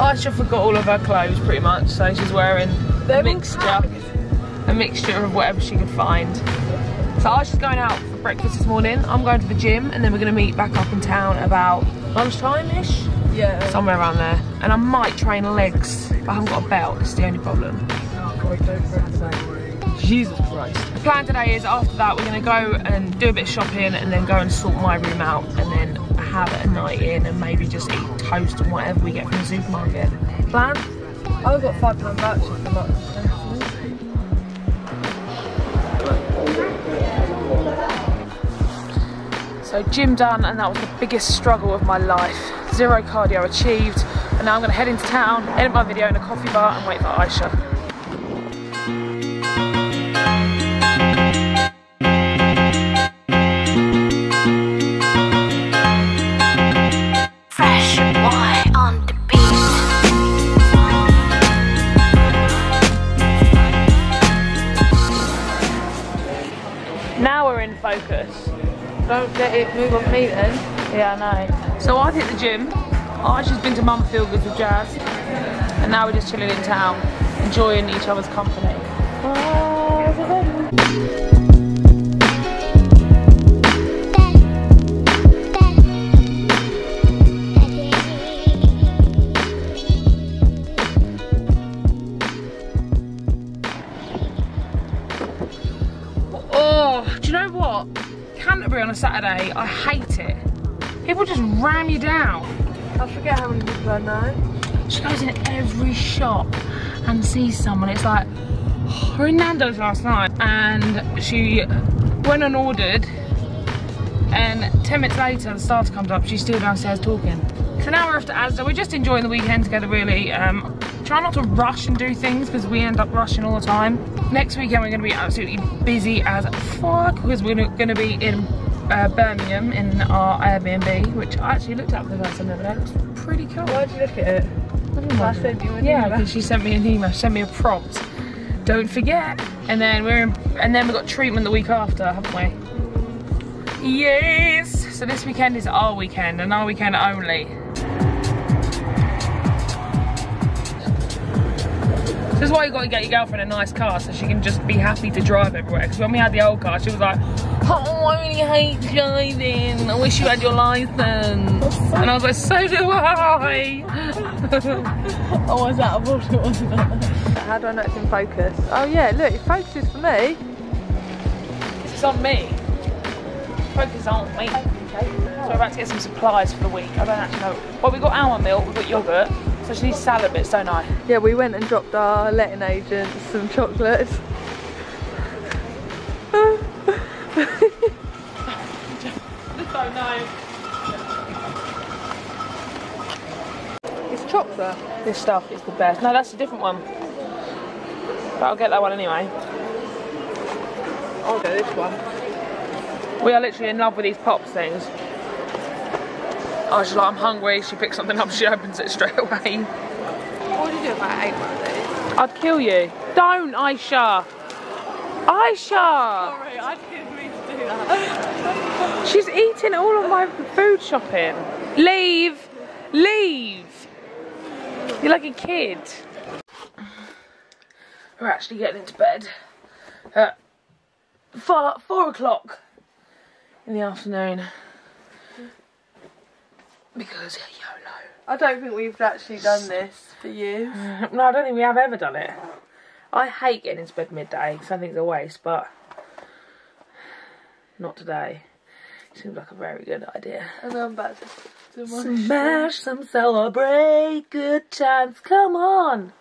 Aisha forgot all of her clothes pretty much, so she's wearing a mixture, a mixture of whatever she could find. So Aisha's going out for breakfast this morning. I'm going to the gym, and then we're going to meet back up in town about lunchtime-ish, Yeah. somewhere around there. And I might train legs, but I haven't got a belt. It's the only problem. Jesus Christ. The plan today is after that we're going to go and do a bit of shopping and then go and sort my room out and then have a night in and maybe just eat toast and whatever we get from the supermarket. Plan? I've got five pound voucher for. So gym done and that was the biggest struggle of my life. Zero cardio achieved and now I'm going to head into town, edit my video in a coffee bar and wait for Aisha. Move on me. Yeah, I know. So I've hit the gym. Aisha's been to Mum Feel with Jazz. And now we're just chilling in town, enjoying each other's company. You know what? Canterbury on a Saturday, I hate it. People just ram you down. I forget how many people I know. She goes in every shop and sees someone. It's like, we're in Nando's last night and she went and ordered and 10 minutes later the starter comes up, she's still downstairs talking. So now we're off to Asda. We're just enjoying the weekend together really. Um, try not to rush and do things because we end up rushing all the time. Next weekend we're going to be absolutely busy as fuck because we're going to be in uh, Birmingham in our Airbnb, which I actually looked at for the first time the other day. It pretty cool. Why'd you look at it? I sent you an Yeah, email. because she sent me an email, sent me a prompt. Don't forget. And then we're in, and then we got treatment the week after, haven't we? Yes. So this weekend is our weekend and our weekend only. This is why you got to get your girlfriend a nice car so she can just be happy to drive everywhere. Because when we had the old car, she was like, "Oh, I really hate driving. I wish you had your license." And I was like, "So do I." Oh, was that a bullshit, wasn't it? How do I know it's in focus? Oh yeah, look, it focuses for me. It's on me. Focus on me. So we're about to get some supplies for the week. I don't actually know. Well, we got almond milk, we've got yogurt. So she needs salad bits, don't I? Yeah, we went and dropped our letting agent some chocolates. It's chocolate. This stuff is the best. No, that's a different one. But I'll get that one anyway. I'll get this one. We are literally in love with these pops things. Oh, she's like, I'm hungry. She picks something up, she opens it straight away. What would you do if I ate one of these? I'd kill you. Don't, Aisha. Aisha! Sorry, I didn't mean to do that. She's eating all of my food shopping. Leave! Leave! You're like a kid. We're actually getting into bed at four, four o'clock in the afternoon. Because YOLO. I don't think we've actually done this for years. No, I don't think we have ever done it. I hate getting into bed midday because I think it's a waste, but not today. Seems like a very good idea. And I'm about to Smash some celebrate good times. Come on.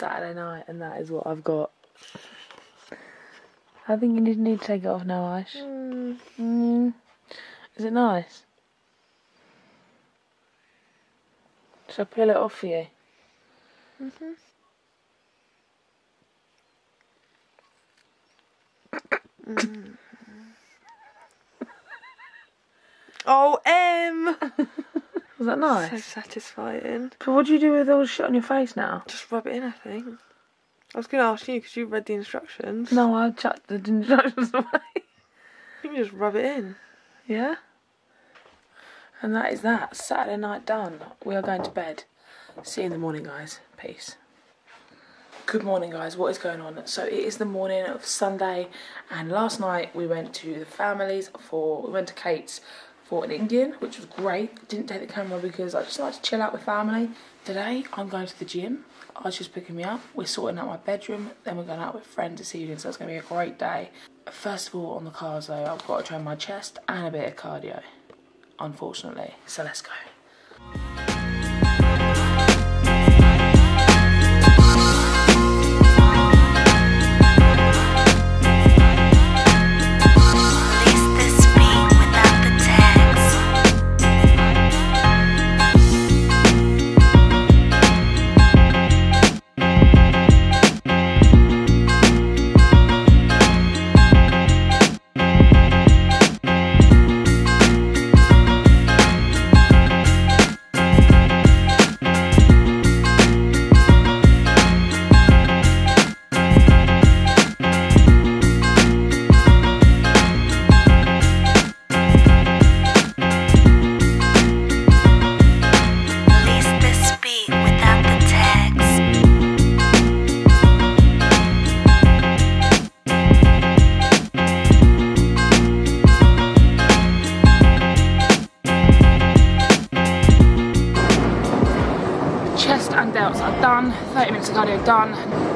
Saturday night, and that is what I've got. I think you need, need to take it off now, Ash. Mm. mm. Is it nice? Shall I peel it off for you? Oh, M. Was that nice? so satisfying. So what do you do with all the shit on your face now? Just rub it in, I think. I was going to ask you because you read the instructions. No, I chucked the instructions away. You can just rub it in. Yeah. And that is that. Saturday night done. We are going to bed. See you in the morning, guys. Peace. Good morning, guys. What is going on? So it is the morning of Sunday, and last night we went to the families for. We went to Kate's for an Indian, which was great. Didn't take the camera because I just like to chill out with family. Today I'm going to the gym. Archie's just picking me up. We're sorting out my bedroom. Then we're going out with friends this evening, so it's going to be a great day. First of all, on the cars though, I've got to train my chest and a bit of cardio, unfortunately. So let's go.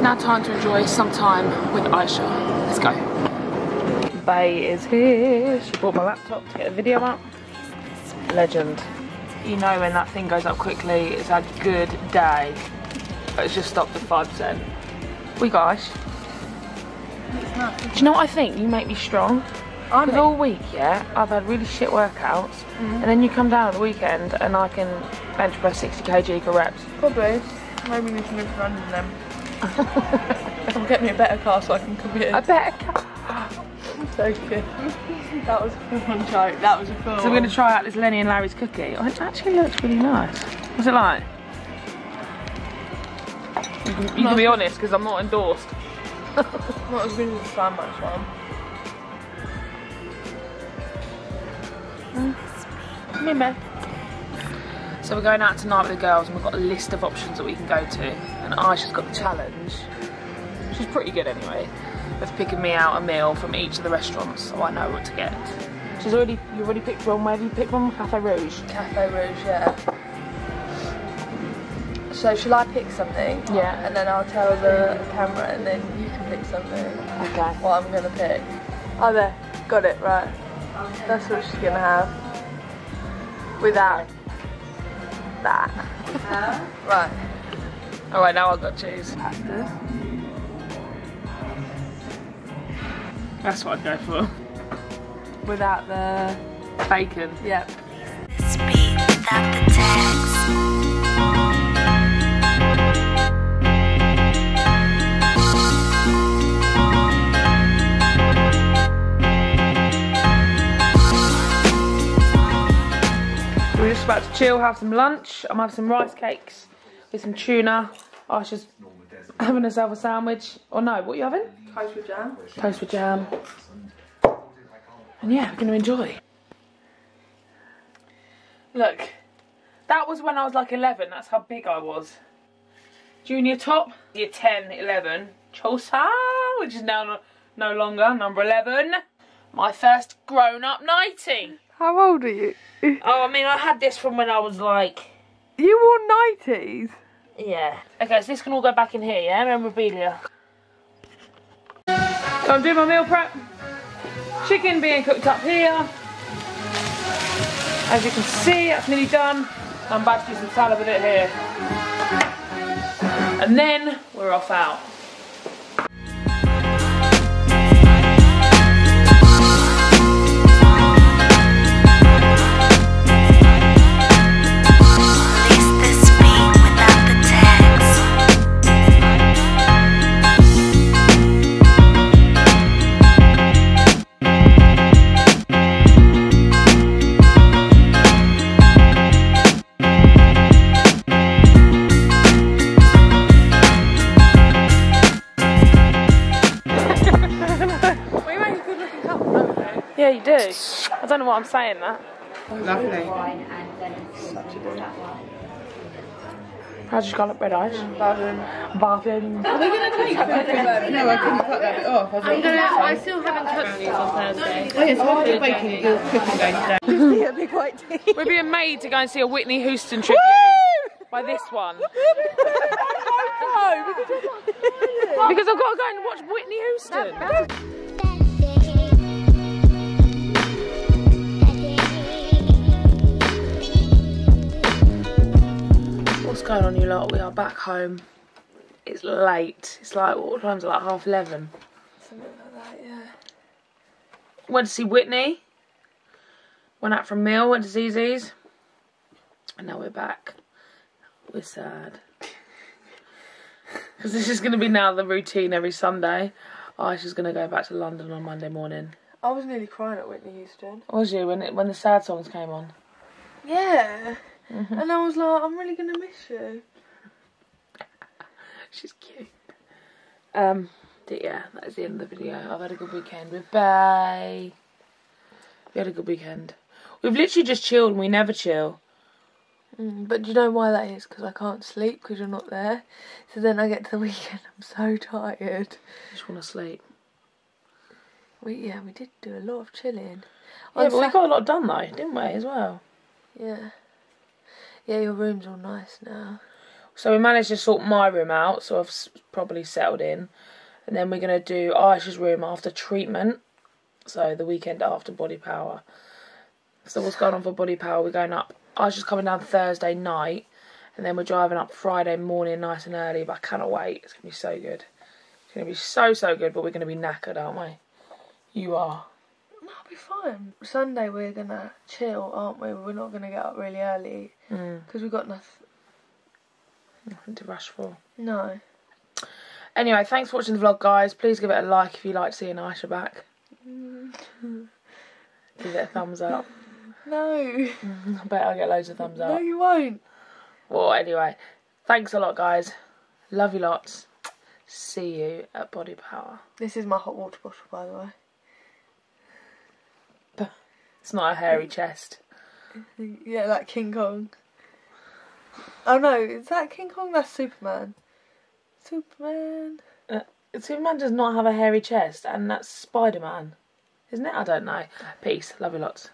Now time to enjoy some time with Aisha. Let's go. Bay is here. She brought my laptop to get a video up. Legend. You know when that thing goes up quickly, it's a good day. But it's just stopped at 5%. We guys. Do you know what I think? You make me strong. I'm Because all week, yeah, I've had really shit workouts, mm-hmm. and then you come down at the weekend and I can bench press 60 kg for reps. Probably. Maybe we need to move to London then. I'll get me a better car so I can come here. I better. Car. So good. that was a full on joke. That was a full So we're going to try out this Lenny and Larry's cookie. Oh, it actually looks really nice. What's it like? You can, you can be honest because I'm not endorsed. Not as good as the sandwich one. Maybe. So we're going out tonight with the girls and we've got a list of options that we can go to. And Aisha's got the challenge. She's pretty good anyway. Of picking me out a meal from each of the restaurants so I know what to get. She's already you already picked one, where have you picked one? Cafe Rouge. Cafe Rouge, yeah. So shall I pick something? Yeah. And then I'll tell the camera and then you can pick something. Okay. What I'm gonna pick. Oh there, got it, right. That's what she's gonna have. Without that. right. Alright, now I've got cheese. choose. Pasta. That's what I'd go for. Without the Bacon. yep. Chill, have some lunch. I'm having some rice cakes with some tuna. Aisha's having herself a sandwich. Or no, what are you having? Toast with jam. Toast with jam. And yeah, I'm going to enjoy. Look, that was when I was like 11. That's how big I was. Junior top, year 10, 11. Chosa, which is now no, no longer number 11. My first grown up nightie. How old are you? Oh, I mean, I had this from when I was like, You wore 90s? yeah. Okay, so this can all go back in here, yeah? Memorabilia. So I'm doing my meal prep. Chicken being cooked up here. As you can see, that's nearly done. I'm about to do some salad with it here. And then we're off out. I'm saying that. Lovely. How's your scarlet bread eyes? Bathroom. Bathroom. No, I couldn't cut that bit off. I was like, I still haven't touched these on Thursday. oh, yes, after the baking, your cooking goes down. See a big white tea. We're being made to go and see a Whitney Houston tribute by this one. Because I've got to go and watch Whitney Houston. Going on, you lot? We are back home. It's late. It's like, what time's it? Like half eleven. Something like that, yeah. Went to see Whitney. Went out for a meal. Went to ZZ's. And now we're back. We're sad. Because this is going to be now the routine every Sunday. Aisha's going to go back to London on Monday morning. I was nearly crying at Whitney Houston. Was you when it, when the sad songs came on? Yeah. And I was like, I'm really gonna miss you. She's cute. Um, but yeah, that is the end of the video. I've had a good weekend with Bay. We had a good weekend. We've literally just chilled and we never chill. Mm, but do you know why that is? Because I can't sleep because you're not there. So then I get to the weekend, I'm so tired. I Just want to sleep. We yeah, we did do a lot of chilling. Yeah, On but we Sat- got a lot done though, didn't we, as well? yeah. Yeah, your room's all nice now. So we managed to sort my room out, so I've probably settled in. And then we're going to do Aisha's room after treatment. So the weekend after Body Power. So what's going on for Body Power? We're going up. Aisha's coming down Thursday night. And then we're driving up Friday morning nice and early. But I cannot wait. It's going to be so good. It's going to be so, so good. But we're going to be knackered, aren't we? You are. Be fine. Sunday we're gonna chill, aren't we? We're not gonna get up really early Mm, because we've got nothing. nothing to rush for. No. Anyway, thanks for watching the vlog, guys. Please give it a like if you like seeing Aisha back. Give it a thumbs up. No. I bet I'll get loads of thumbs up. No, you won't. Well, anyway, thanks a lot, guys. Love you lots. See you at Body Power. This is my hot water bottle, by the way. It's not a hairy mm. chest. Yeah, like King Kong. Oh no, is that King Kong? That's Superman. Superman. Uh, Superman does not have a hairy chest, and that's Spider Man. Isn't it? I don't know. Peace. Love you lots.